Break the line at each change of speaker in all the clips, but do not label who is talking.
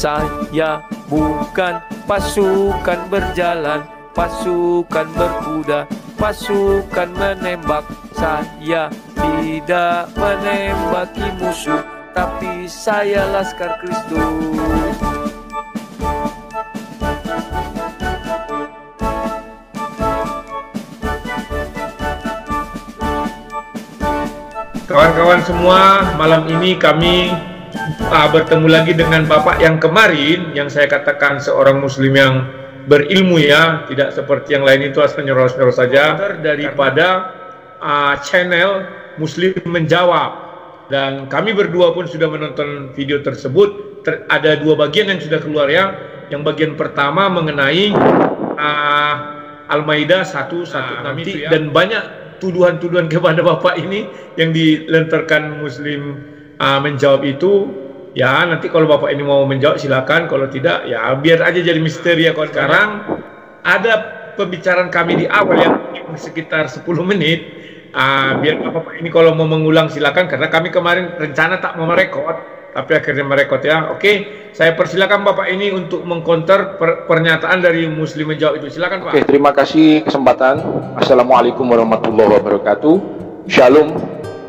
Saya bukan pasukan berjalan Pasukan berkuda Pasukan menembak. Saya tidak menembaki musuh Tapi saya Laskar Kristus.
Kawan-kawan semua, malam ini kami uh, bertemu lagi dengan Bapak yang kemarin yang saya katakan seorang muslim yang berilmu ya, tidak seperti yang lain itu asal nyoros-nyoros saja daripada uh, channel Muslim Menjawab. Dan kami berdua pun sudah menonton video tersebut. Ter ada dua bagian yang sudah keluar ya. Yang bagian pertama mengenai uh, Al-Maidah 116 nah, itu ya. dan banyak tuduhan-tuduhan kepada Bapak ini yang dilentarkan Muslim uh, menjawab itu ya nanti kalau Bapak ini mau menjawab silakan kalau tidak ya biar aja jadi misteri ya kawan sekarang ada pembicaraan kami di awal yang sekitar 10 menit uh, biar Bapak ini kalau mau mengulang silakan karena kami kemarin rencana tak mau merekod tapi akhirnya merekod ya. Oke, saya persilakan Bapak ini untuk mengkonter per pernyataan dari Muslim menjawab itu. Silakan Pak.
Oke, terima kasih kesempatan. Assalamualaikum warahmatullahi wabarakatuh. Shalom,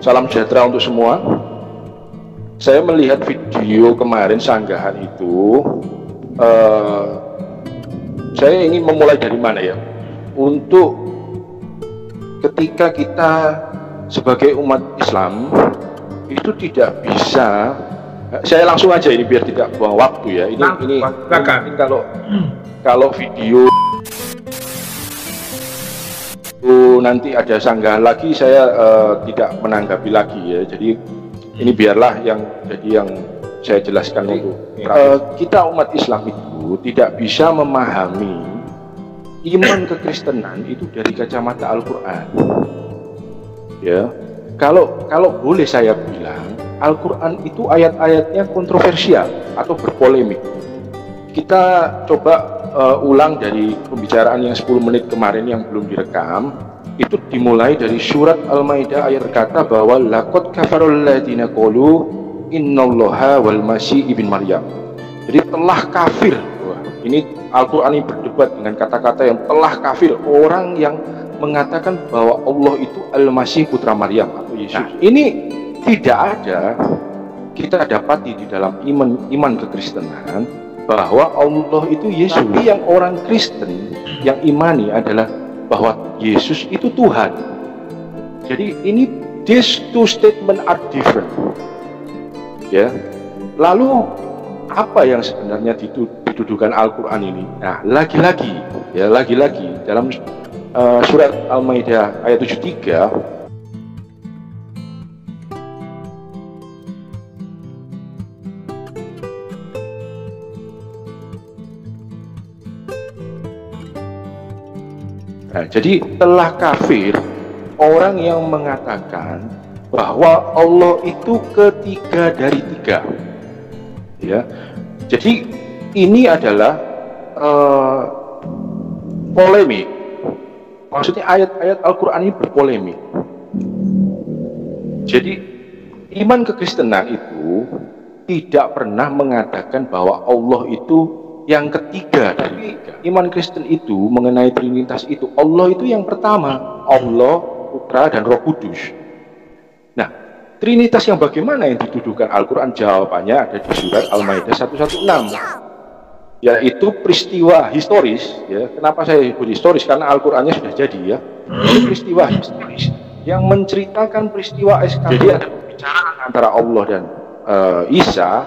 salam sejahtera untuk semua. Saya melihat video kemarin sanggahan itu, uh, saya ingin memulai dari mana ya? Untuk ketika kita sebagai umat Islam itu tidak bisa saya langsung aja ini biar tidak buang waktu ya. Ini nah, ini, ini kalau kalau video nanti ada sanggahan lagi saya uh, tidak menanggapi lagi ya. Jadi ini biarlah yang jadi yang saya jelaskan itu. Uh, kita umat Islam itu tidak bisa memahami iman kekristenan itu dari kacamata Al-Qur'an. Ya. Kalau kalau boleh saya bilang Al-Quran itu ayat-ayatnya kontroversial atau berpolemik. Kita coba uh, ulang dari pembicaraan yang 10 menit kemarin yang belum direkam. Itu dimulai dari surat Al-Maidah ayat kata bahwa lakot kafarul ladina qulu innallaha wal masih ibn Maryam. Jadi telah kafir. ini Al-Quran ini berdebat dengan kata-kata yang telah kafir. Orang yang mengatakan bahwa Allah itu Al-Masih putra Maryam atau Yesus. Nah, ini tidak ada kita dapati di dalam iman iman kekristenan bahwa Allah itu Yesus. Tapi yang orang Kristen yang imani adalah bahwa Yesus itu Tuhan. Jadi ini these two statement are different. Ya. Lalu apa yang sebenarnya dituduhkan Al-Qur'an ini? Nah, lagi-lagi ya lagi-lagi dalam uh, surat Al-Maidah ayat 73 Nah, jadi telah kafir orang yang mengatakan bahwa Allah itu ketiga dari tiga. Ya, jadi ini adalah uh, polemik. Maksudnya ayat-ayat Al-Quran ini berpolemik. Jadi iman kekristenan itu tidak pernah mengatakan bahwa Allah itu yang ketiga dari iman Kristen itu mengenai Trinitas itu Allah itu yang pertama. Allah Putra dan Roh Kudus. Nah Trinitas yang bagaimana yang dituduhkan? Al-Quran jawabannya ada di surat Al-Maidah 116 yaitu peristiwa historis ya. Kenapa saya sebut historis? Karena Al-Qurannya sudah jadi ya. Peristiwa historis yang menceritakan peristiwa eskal jadi ada pembicaraan antara Allah dan uh, Isa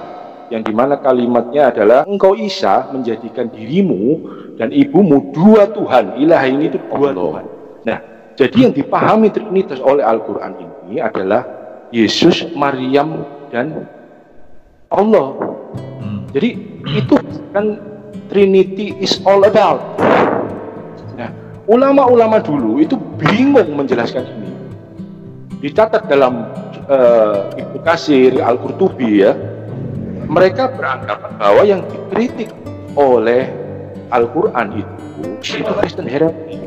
yang di mana kalimatnya adalah engkau Isa menjadikan dirimu dan ibumu dua Tuhan. Ilah ini itu dua Allah. Tuhan. Nah jadi yang dipahami Trinitas oleh Al-Quran ini adalah Yesus, Maryam, dan Allah. Hmm. jadi itu kan Trinity is all about. Nah ulama-ulama dulu itu bingung menjelaskan ini. Dicatat dalam uh, Ibnu Kasir, Al-Qurtubi ya mereka beranggapan bahwa yang dikritik oleh Al-Quran itu itu Kristen heresy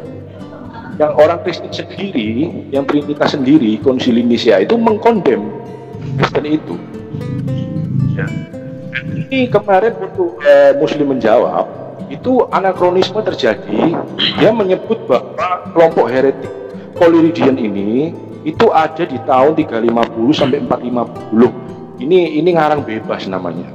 yang orang Kristen sendiri yang Trinitas sendiri konsili Indonesia itu mengkondem Kristen itu ya. Ini kemarin untuk eh, Muslim menjawab itu anakronisme terjadi. Dia menyebut bahwa kelompok heretik Koliridian ini itu ada di tahun 350 sampai 450. Ini ini ngarang bebas namanya.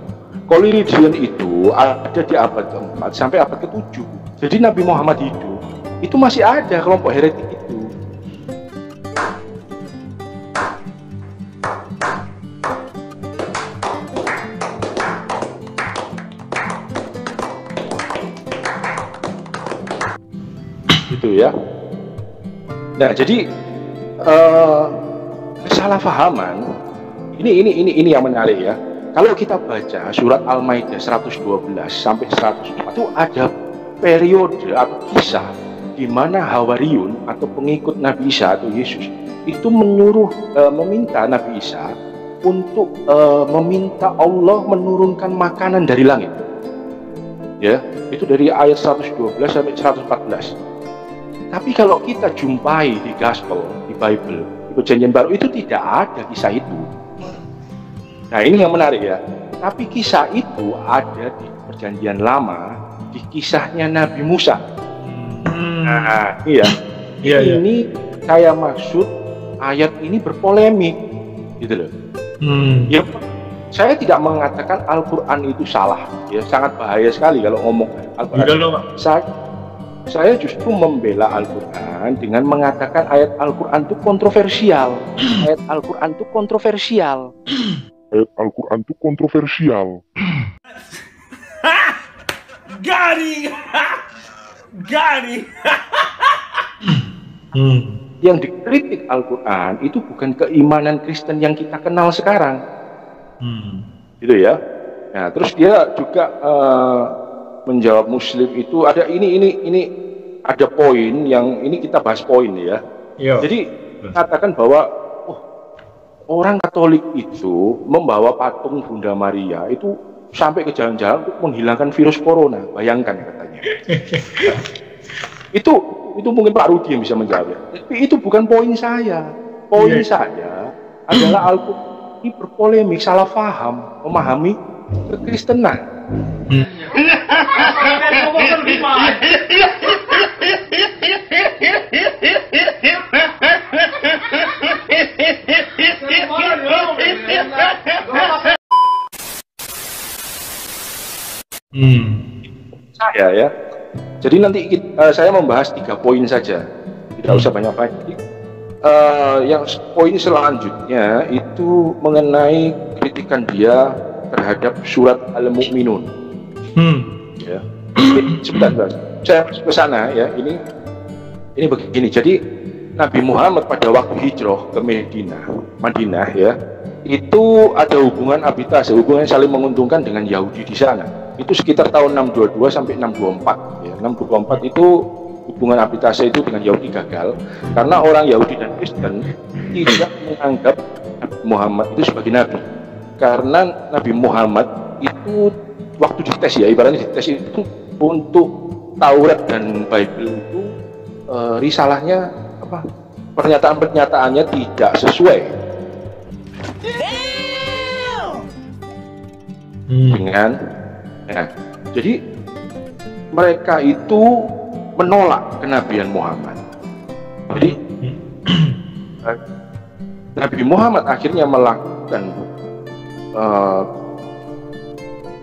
Koliridian itu ada di abad ke-4 sampai abad ke-7. Jadi Nabi Muhammad hidup itu masih ada kelompok heretik itu. Gitu ya. Nah, jadi uh, kesalahpahaman ini ini ini ini yang menarik ya. Kalau kita baca surat Al-Maidah 112 sampai 104 itu ada periode atau kisah di mana Hawariun atau pengikut Nabi Isa atau Yesus itu menyuruh e, meminta Nabi Isa untuk e, meminta Allah menurunkan makanan dari langit. Ya, itu dari ayat 112 sampai 114. Tapi kalau kita jumpai di Gospel, di Bible, di Perjanjian Baru itu tidak ada kisah itu. Nah, ini yang menarik ya. Tapi kisah itu ada di Perjanjian Lama, di kisahnya Nabi Musa.
Hmm.
Nah, iya.
Iya, iya.
ini saya maksud ayat ini berpolemik, gitu loh.
Hmm.
Ya, saya tidak mengatakan Al-Quran itu salah. Ya, sangat bahaya sekali kalau ngomong Al-Quran. Saya, saya justru membela Al-Quran dengan mengatakan ayat Al-Quran itu kontroversial. ayat Al-Quran itu kontroversial.
Ayat Al-Quran itu kontroversial.
Got him!
Hmm.
Yang dikritik Al-Quran itu bukan keimanan Kristen yang kita kenal sekarang.
Hmm.
Gitu ya. Nah, terus dia juga eh, menjawab Muslim itu ada ini ini ini ada poin yang ini kita bahas poin ya.
Iya.
Jadi katakan bahwa orang Katolik itu membawa patung Bunda Maria itu sampai ke jalan-jalan untuk menghilangkan virus corona. Bayangkan katanya. itu itu mungkin Pak Rudi yang bisa menjawab. ya. Tapi itu bukan poin saya. Poin
Iya.
saya adalah Al-Quran ini berpolemik, salah paham, memahami kekristenan.
Hmm.
saya ya. Jadi nanti kit- eh, saya membahas tiga poin saja, tidak usah banyak-banyak. Jadi, eh, yang poin selanjutnya itu mengenai kritikan dia terhadap surat Al-Mu'minun.
Hmm.
Ya. Sebentar, sebentar. Saya masuk ke sana ya. Ini ini begini. Jadi Nabi Muhammad pada waktu hijrah ke Madinah, Madinah ya, itu ada hubungan abitase, hubungan saling menguntungkan dengan Yahudi di sana. Itu sekitar tahun 622 sampai 624 ya. 624 itu hubungan abitase itu dengan Yahudi gagal karena orang Yahudi dan Kristen tidak menganggap Muhammad itu sebagai nabi. Karena Nabi Muhammad itu waktu dites ya, ibaratnya dites itu untuk Taurat dan Bible itu eh, risalahnya apa? Pernyataan-pernyataannya tidak sesuai.
Hmm.
dengan ya, jadi mereka itu menolak kenabian Muhammad. Jadi eh, Nabi Muhammad akhirnya melakukan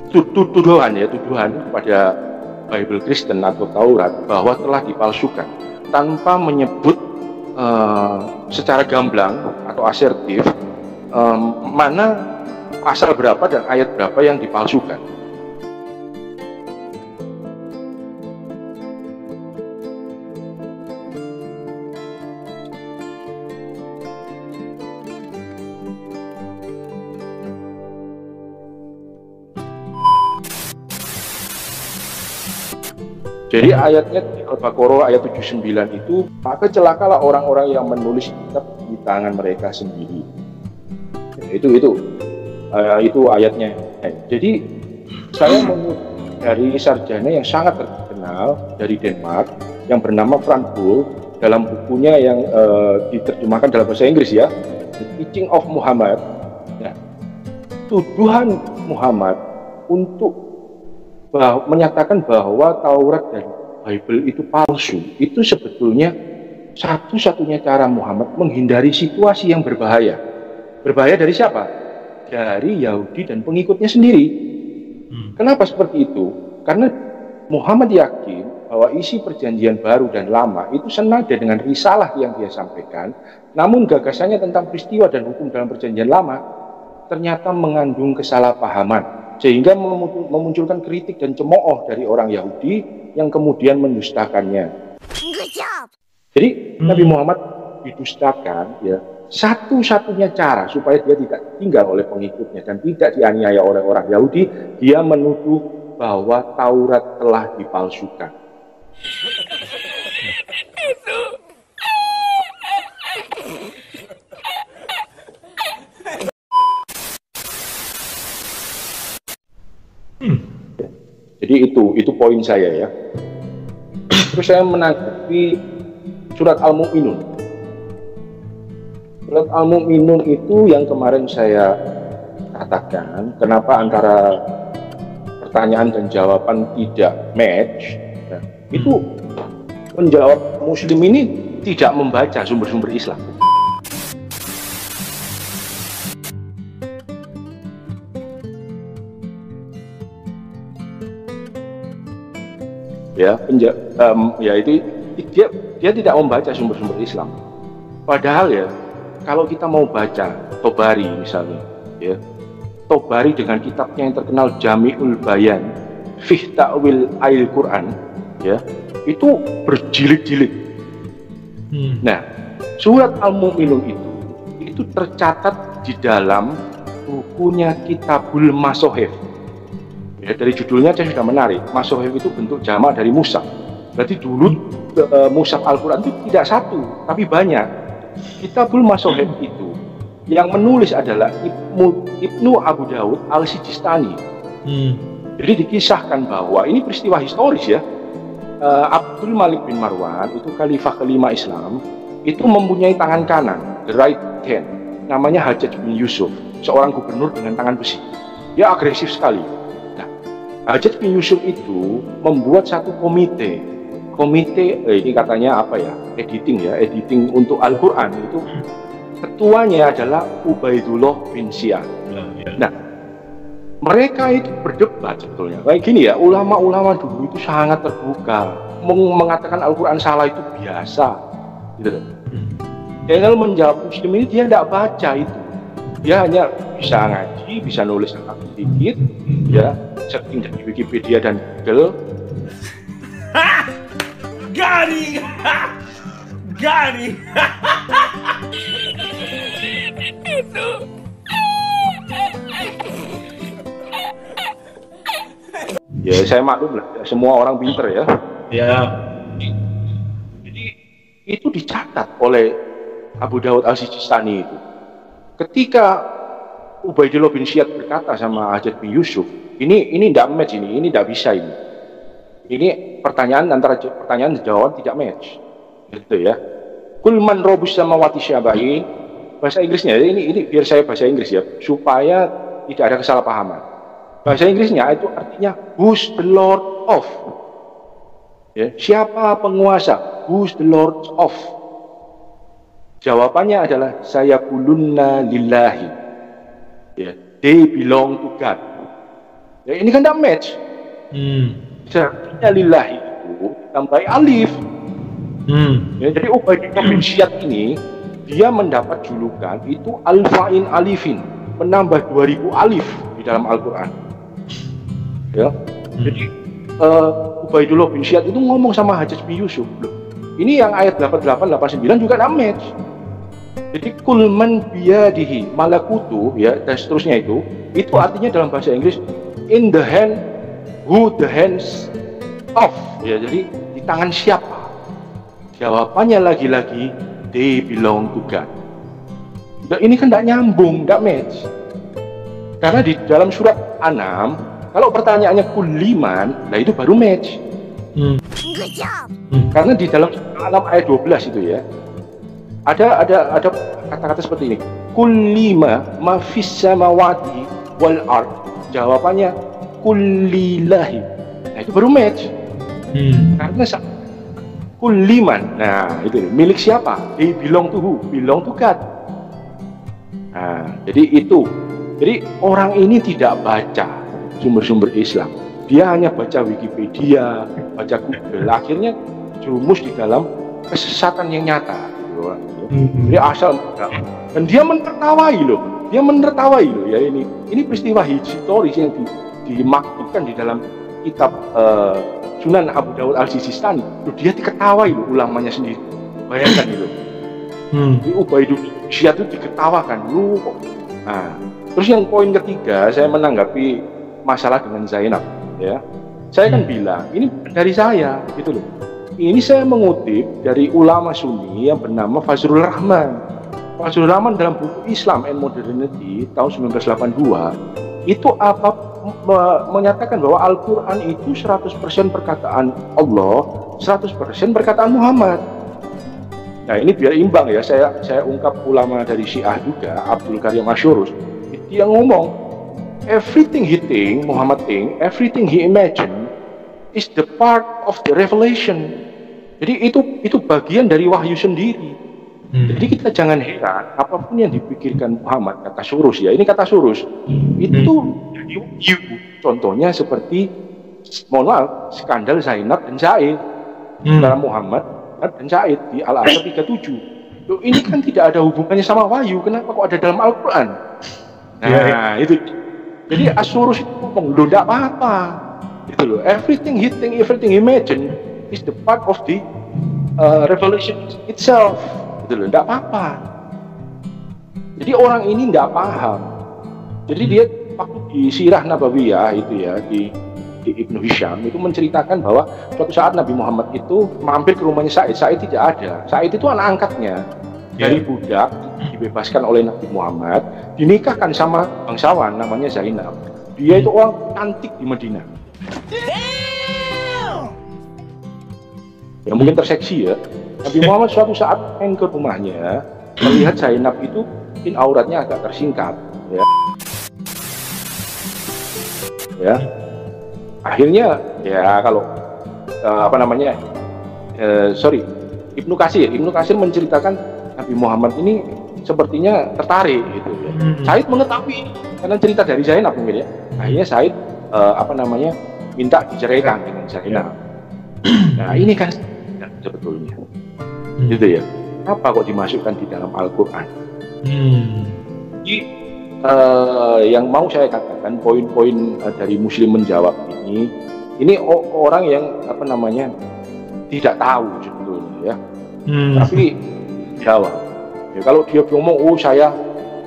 tu- tuduhan ya tuduhan kepada Bible Kristen atau Taurat bahwa telah dipalsukan tanpa menyebut eh, secara gamblang atau asertif eh, mana pasal berapa dan ayat berapa yang dipalsukan. Jadi ayatnya di Al-Baqarah ayat 79 itu maka celakalah orang-orang yang menulis kitab di tangan mereka sendiri. Ya, itu itu Eh, itu ayatnya. Eh, Jadi saya mengutip dari sarjana yang sangat terkenal dari Denmark yang bernama Frank Bull dalam bukunya yang eh, diterjemahkan dalam bahasa Inggris ya, The Teaching of Muhammad. Nah, tuduhan Muhammad untuk bah- menyatakan bahwa Taurat dan Bible itu palsu, itu sebetulnya satu-satunya cara Muhammad menghindari situasi yang berbahaya. Berbahaya dari siapa? Dari Yahudi dan pengikutnya sendiri. Kenapa seperti itu? Karena Muhammad yakin bahwa isi perjanjian baru dan lama itu senada dengan risalah yang dia sampaikan, namun gagasannya tentang peristiwa dan hukum dalam perjanjian lama ternyata mengandung kesalahpahaman sehingga memu- memunculkan kritik dan cemooh dari orang Yahudi yang kemudian mendustakannya. Jadi Nabi Muhammad didustakan ya satu-satunya cara supaya dia tidak tinggal oleh pengikutnya dan tidak dianiaya oleh orang Yahudi, dia menuduh bahwa Taurat telah dipalsukan. Jadi itu itu poin saya ya. Terus saya menanggapi surat Al-Mu'minun. Surat Al-Mu'minun itu yang kemarin saya katakan, kenapa antara pertanyaan dan jawaban tidak match, ya, itu menjawab Muslim ini tidak membaca sumber-sumber Islam. Ya penja em, ya itu dia dia tidak membaca sumber-sumber Islam. Padahal ya kalau kita mau baca Tobari misalnya ya Tobari dengan kitabnya yang terkenal Jami'ul Bayan Fih Ta'wil Ail Quran ya itu berjilid-jilid. Nah surat Al-Mu'minun itu itu tercatat di dalam bukunya Kitabul Masohef Ya, dari judulnya saya sudah menarik. Masohef itu bentuk jamak dari Musa. Berarti dulu e, Mushaf Al-Quran itu tidak satu, tapi banyak. Kitabul Masohef itu yang menulis adalah Ibnu, Ibnu Abu Daud Al-Sijistani. Jadi dikisahkan bahwa ini peristiwa historis ya. E, Abdul Malik bin Marwan itu khalifah kelima Islam itu mempunyai tangan kanan, the right hand. Namanya Hajjaj bin Yusuf, seorang gubernur dengan tangan besi. Dia agresif sekali Hajat bin Yusuf itu membuat satu komite. Komite eh, ini katanya apa ya? Editing ya, editing untuk Al-Qur'an itu ketuanya adalah Ubaidullah bin Siyah. Nah, mereka itu berdebat sebetulnya. Kayak gini ya, ulama-ulama dulu itu sangat terbuka. Meng- mengatakan Al-Qur'an salah itu biasa. Gitu. Tinggal menjawab muslim ini dia tidak baca itu. Dia hanya bisa ngaji, bisa nulis angka sedikit, ya, setting dari Wikipedia dan Google.
Him! Got him!
Ya, saya maklum lah, ya, semua orang pinter ya.
Ya,
Jadi itu dicatat oleh Abu Dawud Al-Sijistani itu. Ketika Ubaidullah bin Syed berkata sama Hajat bin Yusuf, ini ini tidak match ini, ini tidak bisa ini. Ini pertanyaan antara pertanyaan dan jawaban tidak match. Gitu ya. Kulman robus sama wati syabahin. Bahasa Inggrisnya ini ini biar saya bahasa Inggris ya, supaya tidak ada kesalahpahaman. Bahasa Inggrisnya itu artinya who's the Lord of. Ya, siapa penguasa? Who's the Lord of? Jawabannya adalah saya kulunna lillahi. Ya, they belong to God. Ya, ini kan tidak match. Seharusnya lillahi itu ditambahi alif. Ya, jadi Ubaidillah bin Syad ini dia mendapat julukan itu alfain alifin, menambah 2000 alif di dalam Al-Qur'an. Ya. Jadi uh, Ubaidullah bin Syad itu ngomong sama Hajjaj bin Yusuf, loh, ini yang ayat 88 89 juga tidak match. Jadi kulman biyadihi malakutu ya dan seterusnya itu itu artinya dalam bahasa Inggris in the hand who the hands of ya jadi di tangan siapa? Jawabannya lagi-lagi they belong to God. Nah, ini kan tidak nyambung tidak match. Karena di dalam surat Anam kalau pertanyaannya kuliman nah itu baru match. Karena di dalam surat Anam ayat 12 itu ya ada ada ada kata-kata seperti ini kulima mafis samawati wal ard jawabannya kullilahi. Nah, itu baru match.
Hmm.
Karena kulliman. Nah, itu milik siapa? He belong to who? Belong to God. Nah, jadi itu. Jadi orang ini tidak baca sumber-sumber Islam. Dia hanya baca Wikipedia, baca Google. Akhirnya jurumus di dalam kesesatan yang nyata. Gitu loh.
Hmm.
Jadi asal dan dia menertawai loh. Dia menertawai loh ya ini. Ini peristiwa historis yang di, dimaktubkan di dalam kitab eh, Sunan Abu Dawud Al Sistani. Loh, dia diketawai loh ulamanya sendiri. Bayangkan itu.
Hmm.
Di Ubaidul Syia itu diketawakan lu kok. Nah, terus yang poin ketiga saya menanggapi masalah dengan Zainab ya. Saya kan
Hmm.
bilang ini dari saya gitu loh. Ini saya mengutip dari ulama Sunni yang bernama Fazrul Rahman. Fazrul Rahman dalam buku Islam and Modernity tahun 1982 itu apa me- menyatakan bahwa Al-Qur'an itu 100% perkataan Allah, 100% perkataan Muhammad. Nah ini biar imbang ya, saya saya ungkap ulama dari Syiah juga, Abdul Karim Asyurus. Dia ngomong, everything he think, Muhammad think, everything he imagine is the part of the revelation. Jadi itu itu bagian dari wahyu sendiri.
Hmm.
Jadi kita jangan heran apa pun yang dipikirkan Muhammad kata surus ya, ini kata surus itu jadi wahyu. Contohnya seperti mohon maaf skandal Zainab dan Zaid
Hmm.
antara Muhammad dan Said di Al-Asr 37. Loh, ini kan tidak ada hubungannya sama wahyu, kenapa kok ada dalam Al-Quran? Nah,
iya.
itu. Jadi Asurus itu ngomong, apa-apa. Itu loh, everything he think, everything he imagine is the part of the uh, revelation itself. Itu loh, enggak apa-apa. Jadi orang ini enggak paham. Jadi dia waktu di Sirah Nabawiyah itu ya, di di Ibnu Hisham itu menceritakan bahwa suatu saat Nabi Muhammad itu mampir ke rumahnya Said. Said tidak ada. Said itu anak angkatnya dari budak dibebaskan oleh Nabi Muhammad, dinikahkan sama bangsawan namanya Zainab. Dia itu orang cantik di Madinah. Ya mungkin terseksi ya. Nabi Muhammad suatu saat main ke rumahnya, melihat Zainab itu mungkin auratnya agak tersingkap, ya. Ya, akhirnya ya kalau eh, apa namanya eh, sorry Ibnu Kasir Ibnu Kasir menceritakan Nabi Muhammad ini sepertinya tertarik gitu ya.
Hmm.
Said mengetahui karena cerita dari Zainab mungkin ya akhirnya Said eh, apa namanya minta diceraikan dengan Zainab nah ini kan sebetulnya
Hmm.
gitu ya apa kok dimasukkan di dalam Al-Quran
Hmm.
jadi eh, yang mau saya katakan poin-poin eh, dari Muslim menjawab ini, ini orang yang apa namanya tidak tahu sebetulnya ya,
Hmm.
tapi jawab. Ya, kalau dia ngomong, oh saya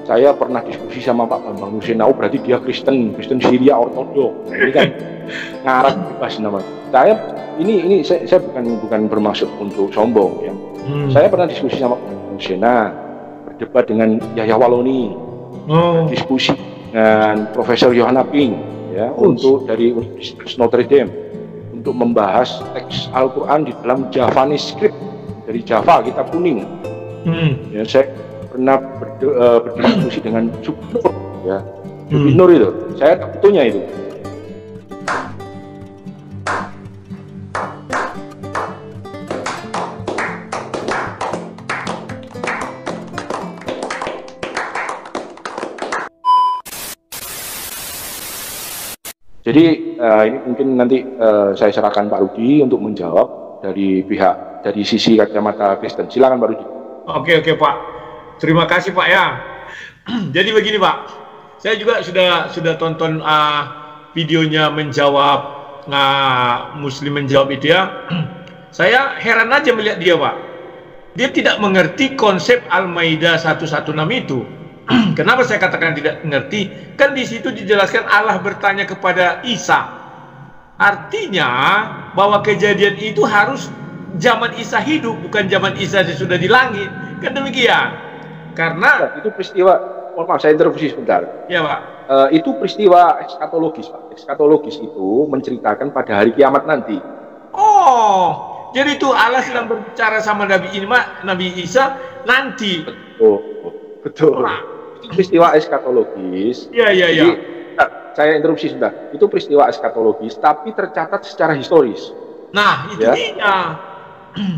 saya pernah diskusi sama Pak Bambang Nusinau, berarti dia Kristen, Kristen Syria Ortodok. Nah, ini kan ngarat bebas nama. Saya ini ini saya, saya bukan bukan bermaksud untuk sombong ya.
Hmm.
Saya pernah diskusi sama Pak Bambang Nusena, berdebat dengan Yahya Waloni,
Oh.
diskusi dengan Profesor Yohana Ping ya untuk dari Universitas Notre Dame untuk membahas teks Al-Qur'an di dalam Javanese script dari Java kitab kuning.
Hmm.
Ya, saya pernah eh, berdiskusi dengan Subnur ya.
Hmm.
Subnur itu, saya kebetulannya itu. Jadi eh, ini mungkin nanti eh, saya serahkan Pak Rudi untuk menjawab dari pihak dari sisi kacamata Kristen. Silakan Pak Rudi.
Oke oke Pak, terima kasih Pak ya. Jadi begini Pak, saya juga sudah sudah tonton ah, videonya menjawab nah, Muslim menjawab itu ya. saya heran aja melihat dia Pak. Dia tidak mengerti konsep Al-Maidah 116 itu. Kenapa saya katakan tidak mengerti? Kan di situ dijelaskan Allah bertanya kepada Isa. Artinya bahwa kejadian itu harus zaman Isa hidup, bukan zaman Isa sudah di langit. Kan demikian. Karena
Nah, itu peristiwa, mohon maaf saya interupsi sebentar.
ya Pak,
Eh, itu peristiwa ekskatologis Pak. Ekskatologis itu menceritakan pada hari kiamat nanti.
oh, jadi itu Allah sedang berbicara sama Nabi Ima, Nabi Isa nanti.
Oh, betul. Itu peristiwa eskatologis.
Iya iya iya.
Nah, saya interupsi sebentar. Itu peristiwa eskatologis, tapi tercatat secara historis.
Nah, itu
Ya.
dia.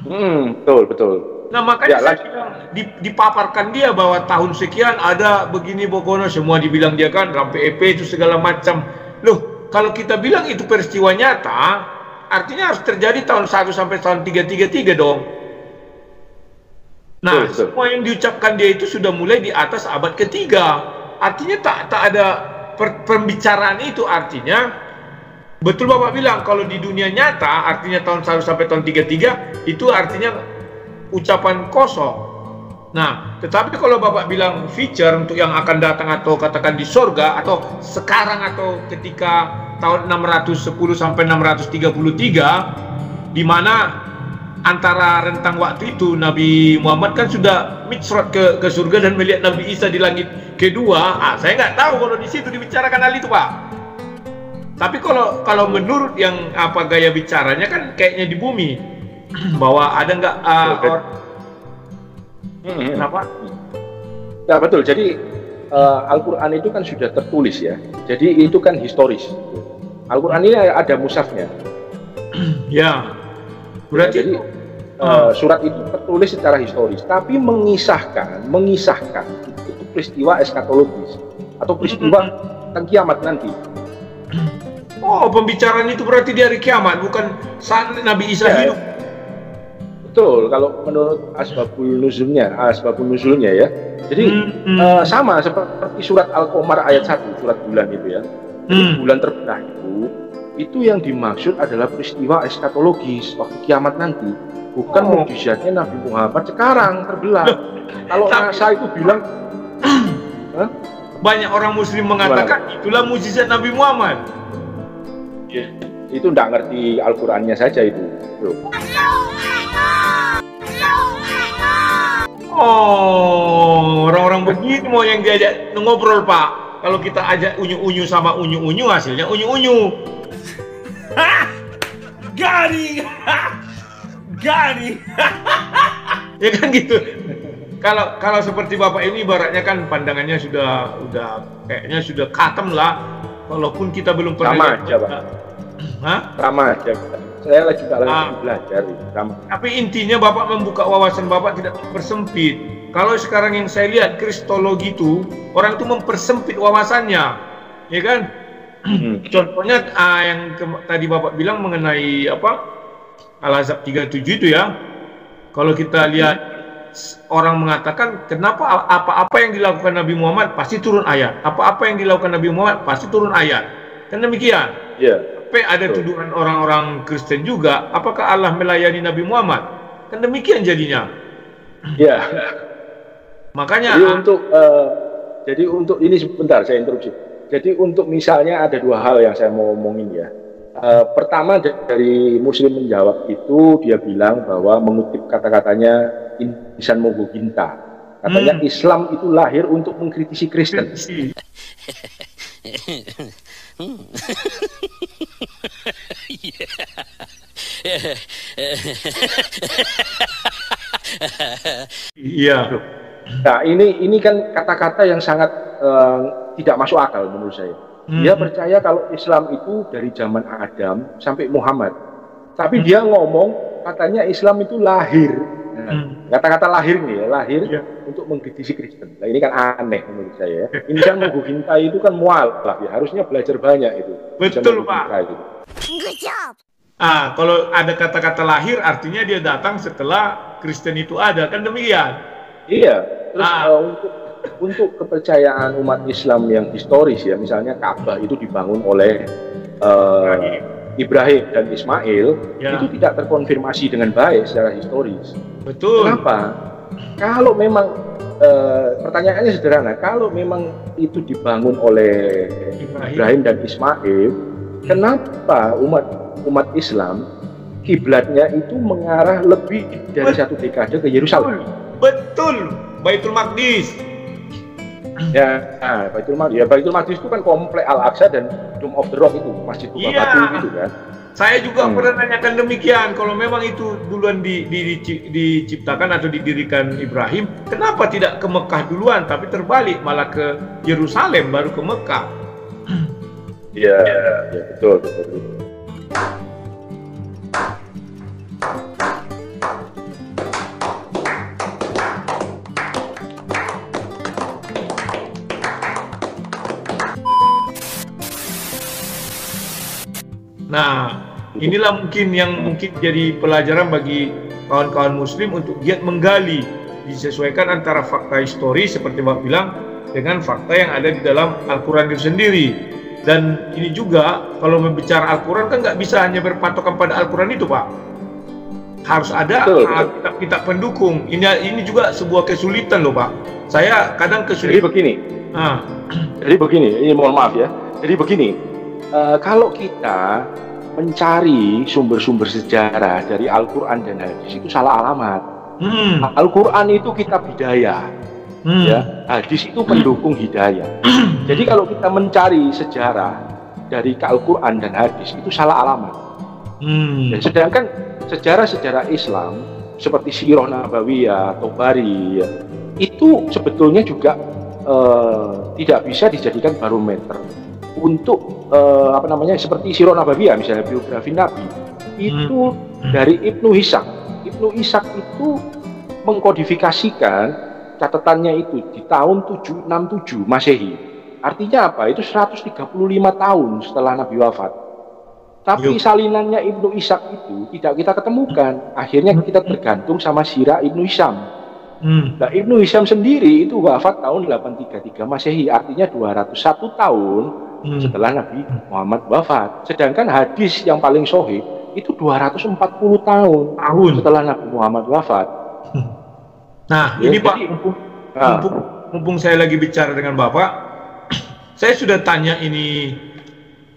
Hmm, betul, betul.
Nah, makanya
Ya,
saya bilang, di- dipaparkan dia bahwa tahun sekian ada begini Bogono, semua dibilang dia kan, sampai EP itu segala macam. Loh, kalau kita bilang itu peristiwa nyata, artinya harus terjadi tahun 1 sampai tahun 333 dong. Nah,
Betul, betul.
semua yang diucapkan dia itu sudah mulai di atas abad ketiga. Artinya tak tak ada per- pembicaraan itu artinya betul Bapak bilang kalau di dunia nyata artinya tahun 1 sampai tahun 33 itu artinya ucapan kosong. Nah, tetapi kalau Bapak bilang feature untuk yang akan datang atau katakan di sorga atau sekarang atau ketika tahun 610 sampai 633 di mana antara rentang waktu itu Nabi Muhammad kan sudah mitsrat ke ke surga dan melihat Nabi Isa di langit kedua. Ah, saya nggak tahu kalau di situ dibicarakan hal itu, Pak. Tapi kalau kalau menurut yang apa gaya bicaranya kan kayaknya di bumi bahwa ada nggak
Oke.
or-
Hmm,
kenapa?
Ya betul. Jadi eh, Al-Quran itu kan sudah tertulis ya. Jadi itu kan historis. Al-Quran ini ada musafnya.
Ya. Berarti
Jadi
itu
eh, surat itu tertulis secara historis, tapi mengisahkan, mengisahkan itu peristiwa eskatologis atau peristiwa tentang kiamat nanti.
oh pembicaraan itu berarti di hari kiamat bukan saat Nabi Isa
Ya,
hidup.
Betul, kalau menurut asbabul nuzulnya, asbabul nuzulnya ya. Jadi
Hmm,
eh, sama seperti surat Al-Qamar ayat 1, surat bulan itu ya. Jadi
Hmm.
bulan terbelah itu itu yang dimaksud adalah peristiwa eskatologis waktu kiamat nanti, bukan
Oh.
mukjizatnya Nabi Muhammad sekarang terbelah. Kalau NASA itu bilang?
Banyak orang muslim mengatakan itulah mujizat Nabi Muhammad.
itu nggak ngerti Al-Qur'annya saja itu. Bro.
Oh, orang-orang begini mau yang diajak ngobrol, Pak. Kalau kita ajak unyu-unyu sama unyu-unyu hasilnya unyu-unyu.
Garing! Garing!
ya kan gitu. Kalau kalau seperti Bapak ini ibaratnya kan pandangannya sudah udah kayaknya sudah katem lah. Walaupun kita belum pernah
Sama aja, Pak.
Hah?
Sama aja. Saya lagi juga lagi
Ah.
belajar. Sama.
Tapi intinya Bapak membuka wawasan Bapak tidak mempersempit. Kalau sekarang yang saya lihat kristologi itu orang itu mempersempit wawasannya, ya kan?
Hmm.
Contohnya ah, yang ke- tadi Bapak bilang mengenai apa? Al-Azab 37 itu ya. Kalau kita lihat s- orang mengatakan kenapa apa-apa yang dilakukan Nabi Muhammad pasti turun ayat. Apa-apa yang dilakukan Nabi Muhammad pasti turun ayat. Kan demikian.
Ya.
Tapi ada
Betul.
tuduhan orang-orang Kristen juga, apakah Allah melayani Nabi Muhammad? Kan demikian jadinya.
Ya.
Makanya
Jadi untuk eh, jadi untuk ini sebentar saya interupsi. Jadi untuk misalnya ada dua hal yang saya mau omongin ya. Eh, pertama da- dari Muslim menjawab itu dia bilang bahwa mengutip kata-katanya insan Mogoginta. Katanya
Hmm.
Islam itu lahir untuk mengkritisi Kristen.
iya.
Nah ini ini kan kata-kata yang sangat eh, tidak masuk akal menurut saya. Dia
Hmm.
percaya kalau Islam itu dari zaman Adam sampai Muhammad. Tapi dia ngomong katanya Islam itu lahir. Nah,
Hmm.
Kata-kata lahir nih ya, lahir
Iya.
untuk mengkritisi Kristen. Nah, ini kan aneh menurut saya. ya. Ini kan Mogoginta itu kan mual lah ya. Harusnya belajar banyak itu.
Betul, Pak.
Itu.
Ah, kalau ada kata-kata lahir artinya dia datang setelah Kristen itu ada, kan demikian.
Iya. Terus
Ah.
eh, untuk untuk kepercayaan umat Islam yang historis ya, misalnya Ka'bah itu dibangun oleh eh, Ibrahim dan Ismail,
Ya.
itu tidak terkonfirmasi dengan baik secara historis.
Betul.
Kenapa? Kalau memang eh, pertanyaannya sederhana, kalau memang itu dibangun oleh
Ibrahim.
Ibrahim dan Ismail, kenapa umat umat Islam kiblatnya itu mengarah lebih dari
Betul.
satu dekade ke Yerusalem?
Betul. Baitul Maqdis.
Ya, nah, Baitul Maqdis. Ya, Baitul Maqdis itu kan komplek Al-Aqsa dan Dome of the Rock itu, Masjid Tuba
Iya.
Batu gitu kan.
Saya juga
Hmm.
pernah nanyakan demikian. Kalau memang itu duluan di, di- di- diciptakan atau didirikan Ibrahim, kenapa tidak ke Mekah duluan, tapi terbalik malah ke Yerusalem baru ke Mekah?
Iya, ya, betul, betul, betul.
Nah, inilah mungkin yang mungkin jadi pelajaran bagi kawan-kawan muslim untuk giat menggali disesuaikan antara fakta historis seperti Bapak bilang dengan fakta yang ada di dalam Al-Quran itu sendiri. Dan ini juga kalau membicara Al-Quran kan nggak bisa hanya berpatokan pada Al-Quran itu Pak. Harus ada kitab-kitab pendukung. Ini ini juga sebuah kesulitan loh Pak. Saya kadang
Jadi
kesulitan.
begini,
ah,
jadi begini, ini mohon maaf ya. Jadi begini, eh, kalau kita mencari sumber-sumber sejarah dari Al-Quran dan hadis itu salah alamat.
hmm,
Al-Quran itu kitab hidayah,
hmm,
ya. Hadis itu pendukung hidayah. Jadi kalau kita mencari sejarah dari Al-Quran dan hadis itu salah alamat.
hmm,
Ya, sedangkan sejarah-sejarah Islam seperti Sirah Nabawiyah, Tobari, ya, itu sebetulnya juga eh, tidak bisa dijadikan barometer untuk eh, apa namanya seperti Sirah Nabawiyah misalnya biografi Nabi itu dari Ibnu Ishaq. Ibnu Ishaq itu mengkodifikasikan catatannya itu di tahun 767 Masehi. Artinya apa? Itu 135 tahun setelah Nabi wafat. Tapi
Yuk.
salinannya Ibnu Ishaq itu tidak kita ketemukan. Akhirnya kita tergantung sama Sirah Ibnu Hisham.
hmm,
Nah, Ibnu Hisham sendiri itu wafat tahun 833 Masehi, artinya 201 tahun
hmm.
setelah Nabi Muhammad wafat. Sedangkan hadis yang paling sahih itu 240 tahun
tahun
setelah Nabi Muhammad wafat.
Nah,
Ya,
ini Pak, mumpung,
Nah,
mumpung, mumpung saya lagi bicara dengan Bapak, saya sudah tanya ini,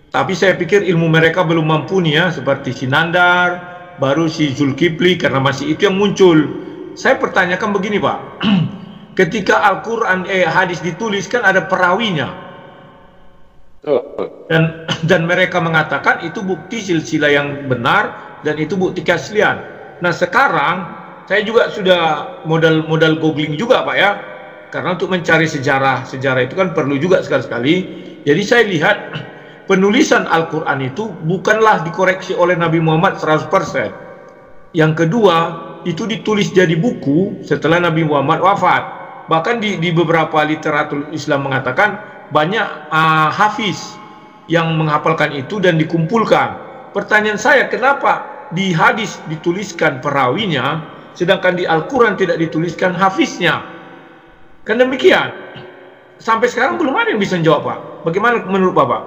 tapi saya pikir ilmu mereka belum mumpuni ya, seperti si Nandar, baru si Zulkifli, karena masih itu yang muncul. Saya pertanyakan begini Pak, ketika Al-Quran, eh hadis ditulis kan ada perawinya. Dan dan mereka mengatakan itu bukti silsilah yang benar dan itu bukti keaslian. Nah sekarang saya juga sudah modal-modal googling juga pak ya, karena untuk mencari sejarah sejarah itu kan perlu juga sekali-sekali. Jadi saya lihat penulisan Al-Quran itu bukanlah dikoreksi oleh Nabi Muhammad 100%. Yang kedua itu ditulis jadi buku setelah Nabi Muhammad wafat. Bahkan di, di beberapa literatur Islam mengatakan banyak ah, hafiz yang menghafalkan itu dan dikumpulkan. Pertanyaan saya, kenapa di hadis dituliskan perawinya, sedangkan di Al-Quran tidak dituliskan hafiznya? Kan demikian. Sampai sekarang belum ada yang bisa menjawab, Pak. Bagaimana menurut Bapak?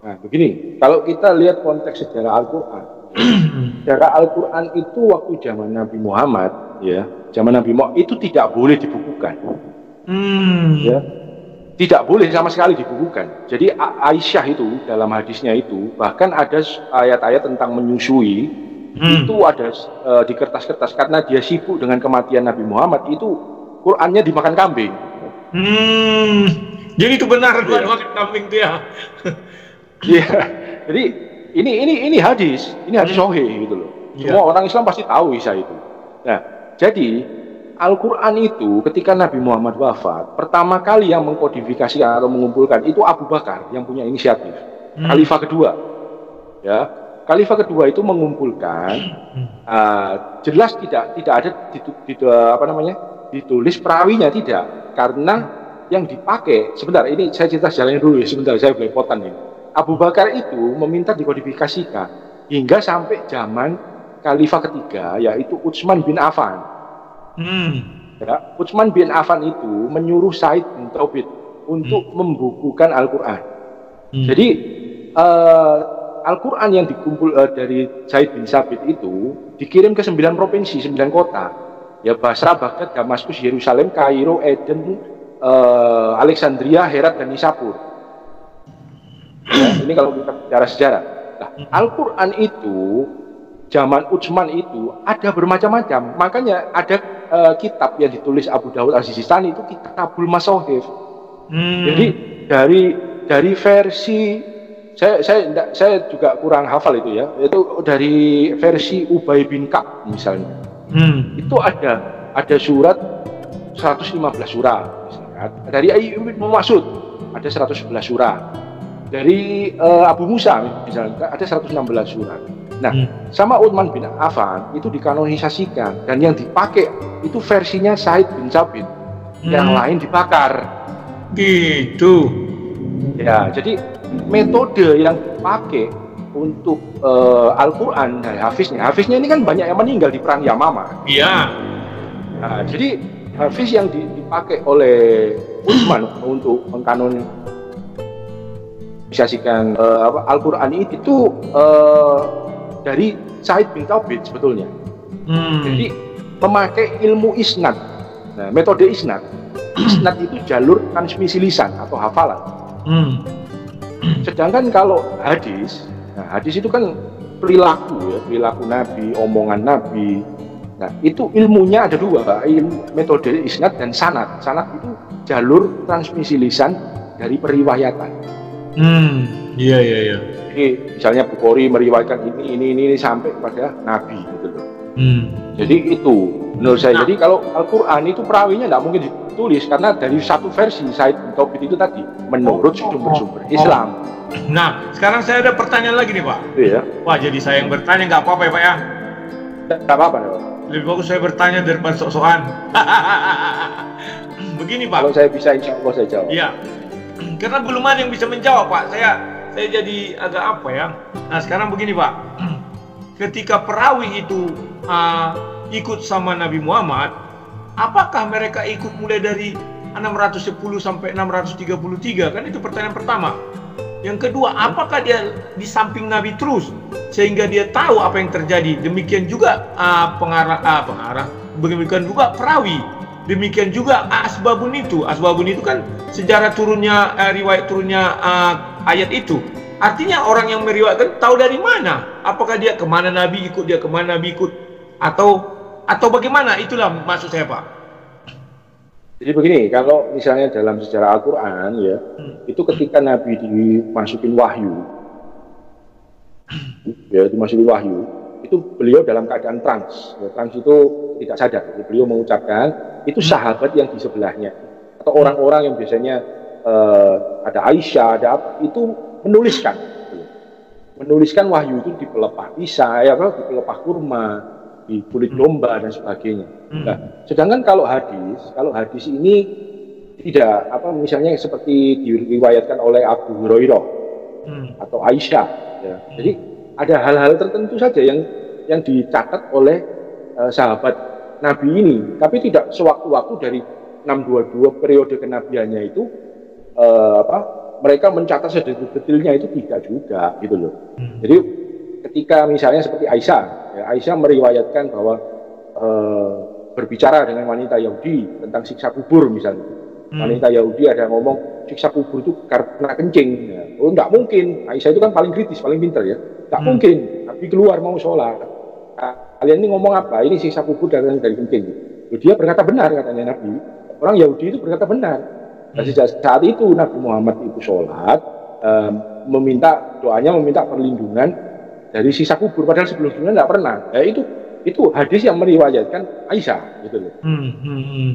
Nah, begini, kalau kita lihat konteks sejarah Al-Quran, sejarah Al-Quran itu waktu zaman Nabi Muhammad, ya, zaman Nabi Muhammad itu tidak boleh dibukukan,
Hmm.
ya, tidak boleh sama sekali dibukukan. Jadi Aisyah itu dalam hadisnya itu bahkan ada ayat-ayat tentang menyusui
Hmm.
itu ada eh, di kertas-kertas karena dia sibuk dengan kematian Nabi Muhammad itu Qurannya dimakan kambing.
Hmm. Jadi itu benar. Tuhan makan kambing itu ya.
Iya. Jadi ini ini ini hadis, ini hadis sahih gitu loh.
Iya.
Semua orang Islam pasti tahu Isa itu. Nah, jadi Al-Quran itu ketika Nabi Muhammad wafat, pertama kali yang mengkodifikasi atau mengumpulkan itu Abu Bakar yang punya inisiatif.
Hmm.
Khalifah kedua. Ya, Khalifah kedua itu mengumpulkan uh, jelas tidak tidak ada ditu- apa namanya? ditulis perawinya tidak karena yang dipakai sebentar ini saya cerita jalannya dulu ya sebentar saya belepotan ini Abu Bakar itu meminta dikodifikasikan hingga sampai zaman Khalifah ketiga yaitu Utsman bin Affan
Hmm.
ya, Utsman bin Affan itu menyuruh Said bin Taubid untuk membukukan Al-Quran
Hmm.
jadi eh, Al-Quran yang dikumpul eh, dari Said bin Sabit itu dikirim ke sembilan provinsi, sembilan kota. Ya Basra, Baghdad, Damaskus, Yerusalem, Kairo, Eden, eh, Alexandria, Herat, dan Nisapur. Ya, ini kalau kita bicara sejarah. Nah, Al-Quran itu zaman Utsman itu ada bermacam-macam. Makanya ada eh, kitab yang ditulis Abu Dawud Al-Sistani itu Kitabul Masohif.
Hmm.
Jadi dari dari versi saya saya enggak, saya juga kurang hafal itu ya. Itu dari versi Ubay bin Ka'b misalnya.
Hmm.
Itu ada ada surat 115 surah misalkan. Dari Ibnu Mas'ud ada 111 surah. dari eh, Abu Musa misalnya ada 116 surat. Nah,
Hmm.
sama Utsman bin Affan itu dikanonisasikan dan yang dipakai itu versinya Said bin Sabit. Yang
Hmm.
lain dibakar.
Gitu.
Ya, jadi metode yang dipakai untuk eh, Al-Qur'an dari Hafiznya. Hafiznya ini kan banyak yang meninggal di perang Yamama.
Iya.
Nah, jadi Hafiz yang di- dipakai oleh Utsman untuk mengkanonisasikan apa, Al-Qur'an itu eh, dari Said bin Taubid sebetulnya.
Hmm.
Jadi memakai ilmu isnad. Nah, metode isnad. Isnad itu jalur transmisi lisan atau hafalan.
Hmm.
Sedangkan kalau hadis, nah hadis itu kan perilaku ya, perilaku Nabi, omongan Nabi. Nah, itu ilmunya ada dua, ilmu metode isnad dan sanad. Sanad itu jalur transmisi lisan dari periwayatan.
Hmm. Iya iya iya.
Jadi misalnya Bukhari meriwayatkan ini ini ini, ini sampai kepada Nabi gitu loh.
Hmm.
Jadi itu menurut saya.
Nah.
Jadi kalau Al-Qur'an itu perawinya tidak mungkin ditulis karena dari satu versi Said bin Taubid itu tadi menurut sumber-sumber Islam.
Nah, sekarang saya ada pertanyaan lagi nih Pak.
Itu ya.
Wah, jadi saya yang bertanya nggak apa-apa ya Pak ya?
Tidak apa-apa. nggak apa-apa.
Lebih bagus saya bertanya daripada sok-sokan. Begini Pak.
Kalau saya bisa insya Allah saya jawab.
Iya. Karena belum ada yang bisa menjawab, Pak. Saya saya jadi agak apa ya? Nah, sekarang begini, Pak. Ketika perawi itu uh, ikut sama Nabi Muhammad, apakah mereka ikut mulai dari 610 sampai 633? Kan itu pertanyaan pertama. Yang kedua, apakah dia di samping Nabi terus sehingga dia tahu apa yang terjadi? Demikian juga uh, pengarah uh, pengarah, demikian juga perawi. Demikian juga asbabun itu. Asbabun itu kan sejarah turunnya eh, riwayat turunnya eh, ayat itu. Artinya orang yang meriwayatkan tahu dari mana? Apakah dia ke mana Nabi ikut, dia ke mana Nabi ikut, atau atau bagaimana? Itulah maksud saya Pak.
Jadi begini, kalau misalnya dalam sejarah Al-Quran ya,
Hmm.
itu ketika Nabi dimasukin wahyu, ya dimasukin wahyu, itu beliau dalam keadaan trans. Ya, trans itu tidak sadar. Jadi beliau mengucapkan itu sahabat yang di sebelahnya atau orang-orang yang biasanya eh, ada Aisyah, ada apa, itu menuliskan, menuliskan wahyu itu di pelepah pisah, ya, di pelepah kurma, di kulit domba dan sebagainya.
Hmm.
Nah, sedangkan kalau hadis, kalau hadis ini tidak apa misalnya seperti diriwayatkan oleh Abu Hurairah
Hmm.
atau Aisyah ya. Jadi ada hal-hal tertentu saja yang yang dicatat oleh eh, sahabat Nabi ini, tapi tidak sewaktu-waktu dari 622 periode kenabiannya itu eh, apa mereka mencatat sedetil-detilnya itu tidak juga gitu loh.
Hmm.
Jadi ketika misalnya seperti Aisyah, ya, Aisyah meriwayatkan bahwa eh, berbicara dengan wanita Yahudi tentang siksa kubur misalnya.
Hmm.
Wanita Yahudi ada yang ngomong siksa kubur itu karena kencing. Ya. Oh nggak mungkin. Aisyah itu kan paling kritis, paling pintar ya. Nggak
Hmm.
mungkin. Tapi keluar mau sholat. Nah, kalian ini ngomong apa? Ini siksa kubur dari dari kencing. Loh, dia berkata benar katanya Nabi. Orang Yahudi itu berkata benar. Dan
Hmm.
sejak saat itu Nabi Muhammad itu sholat, em, meminta doanya meminta perlindungan dari sisa kubur. Padahal sebelum sebelumnya nggak pernah. Ya, itu itu hadis yang meriwayatkan Aisyah gitu loh.
Hmm, hmm, hmm.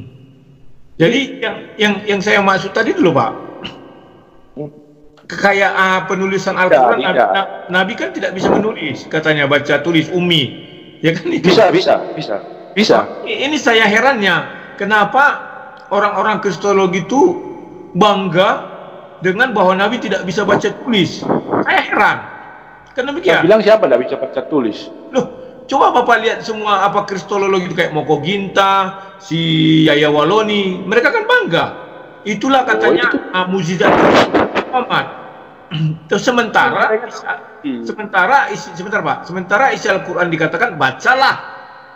Jadi yang yang yang saya maksud tadi dulu Pak, kekayaan penulisan Al-Quran
Tidak,
Nabi,
tidak.
Na- Nabi kan tidak bisa menulis, katanya baca tulis umi, ya kan itu.
Bisa, bisa, bisa, bisa.
Ini saya herannya, kenapa orang-orang kristologi itu bangga dengan bahwa Nabi tidak bisa baca tulis. Saya heran. Kenapa
Yang
demikian?
bilang siapa nggak bisa baca tulis?
Loh, coba Bapak lihat semua apa kristologi itu kayak Moko Ginta, si Yaya Waloni, mereka kan bangga. Itulah katanya
itu-
ah, mukjizat Muhammad. Terus sementara sementara isi sebentar Pak, sementara isi Al-Qur'an dikatakan bacalah.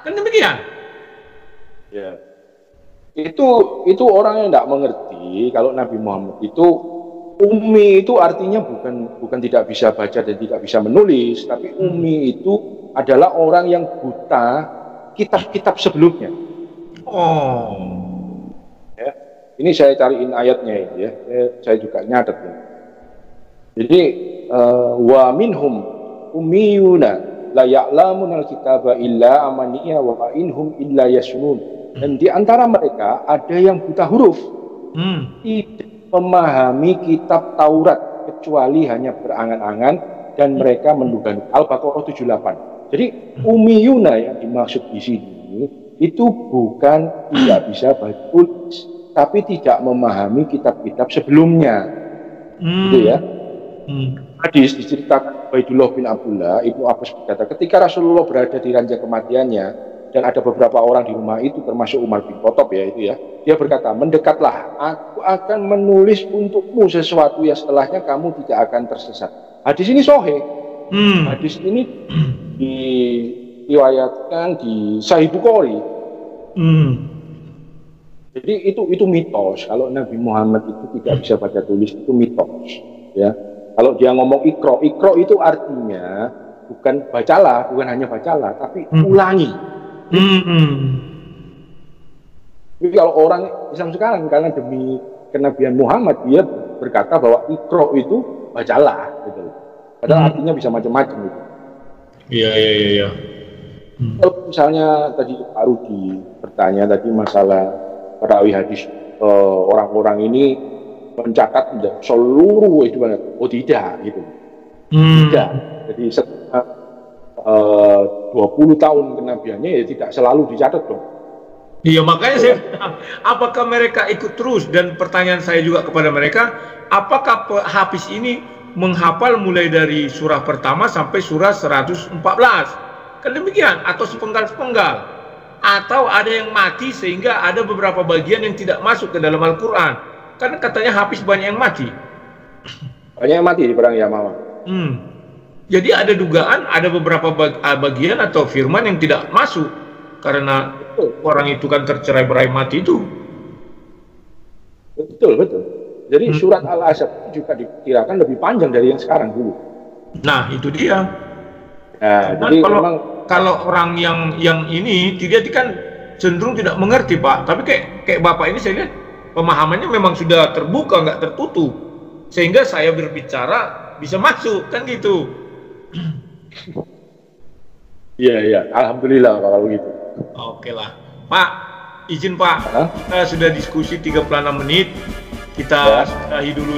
Kan demikian.
Ya. Itu itu orang yang tidak mengerti kalau Nabi Muhammad itu umi itu artinya bukan bukan tidak bisa baca dan tidak bisa menulis, tapi umi itu adalah orang yang buta kitab-kitab sebelumnya.
Oh.
Ya. Ini saya cariin ayatnya ya. Saya, saya juga nyatet ya. Jadi eh, wa minhum ummiyuna la ya'lamun alkitaba illa amaniya wa inhum illa yasunun. Dan di antara mereka ada yang buta huruf,
Hmm.
tidak memahami kitab Taurat kecuali hanya berangan-angan dan mereka menduga Al-Baqarah 78. Jadi umiyuna yang dimaksud di sini itu bukan tidak bisa baca tulis, tapi tidak memahami kitab-kitab sebelumnya.
Hmm.
Gitu ya.
Hmm.
Hadis diceritakan Baidullah bin Abdullah, Ibnu Abbas berkata, ketika Rasulullah berada di ranjang kematiannya dan ada beberapa orang di rumah itu termasuk Umar bin Khattab ya itu ya. Dia berkata, "Mendekatlah, aku akan menulis untukmu sesuatu yang setelahnya kamu tidak akan tersesat." Hadis ini sohe.
Hmm.
Hadis ini diriwayatkan di Sahih Bukhari.
Hmm.
Jadi itu itu mitos. Kalau Nabi Muhammad itu tidak bisa baca tulis itu mitos, ya. Kalau dia ngomong ikro, ikro itu artinya bukan bacalah, bukan hanya bacalah, tapi
Hmm.
ulangi.
Hmm. hmm.
Jadi kalau orang Islam sekarang karena demi kenabian Muhammad dia berkata bahwa ikro itu bacalah, gitu. Padahal
Hmm.
artinya bisa macam-macam gitu.
Iya iya iya. iya.
Kalau misalnya tadi Pak Rudi bertanya tadi masalah perawi hadis eh, orang-orang ini mencatat seluruh itu oh tidak gitu
Hmm.
tidak jadi setelah eh, 20 tahun kenabiannya ya tidak selalu dicatat dong
Iya makanya saya apakah mereka ikut terus dan pertanyaan saya juga kepada mereka, apakah Hafiz ini menghafal mulai dari surah pertama sampai surah 114? Kan demikian atau sepenggal-sepenggal? Atau ada yang mati sehingga ada beberapa bagian yang tidak masuk ke dalam Al-Qur'an? Kan katanya Hafiz banyak yang mati.
banyak yang mati di perang Yamama
Hmm. Jadi ada dugaan ada beberapa bag- ah, bagian atau firman yang tidak masuk karena orang itu kan tercerai berai mati itu.
betul betul jadi
Hmm.
surat Al-Asad juga dikirakan lebih panjang dari yang sekarang dulu
Nah, itu dia.
nah,
Cuman
jadi
kalau
memang
kalau orang yang yang ini dia kan cenderung tidak mengerti pak. Tapi kayak kayak bapak ini saya lihat pemahamannya memang sudah terbuka nggak tertutup sehingga saya berbicara bisa masuk kan gitu.
iya iya alhamdulillah kalau gitu
Oke lah, Pak. Izin Pak,
Hah?
kita sudah diskusi 36 menit. Kita
Ya.
sudahi dulu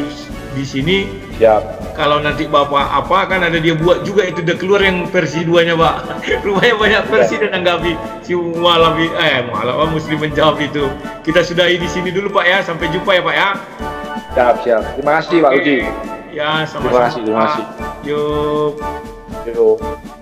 di sini.
siap
Kalau nanti Bapak apa kan ada dia buat juga itu udah keluar yang versi duanya Pak. Rupanya banyak versi dan anggapi si Mualabi eh Mualaf Muslim menjawab itu. Kita sudahi di sini dulu Pak ya. Sampai jumpa ya Pak ya.
siap siap terima kasih Pak Uji
Ya, sama-sama.
Terima kasih, terima
Pak.
kasih.
Yuk.
Yuk.